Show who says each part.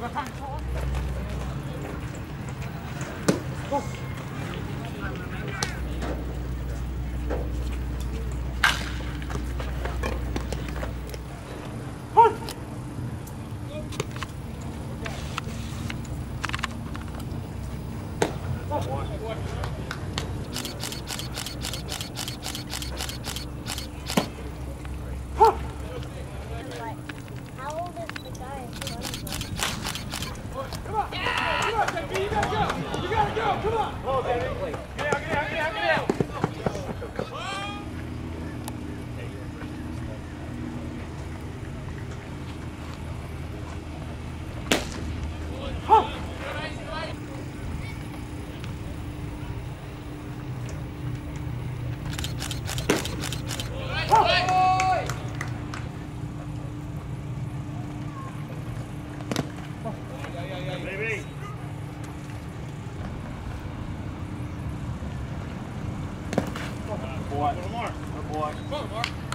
Speaker 1: Bapak.
Speaker 2: Baby. Boy. Boy. Boy.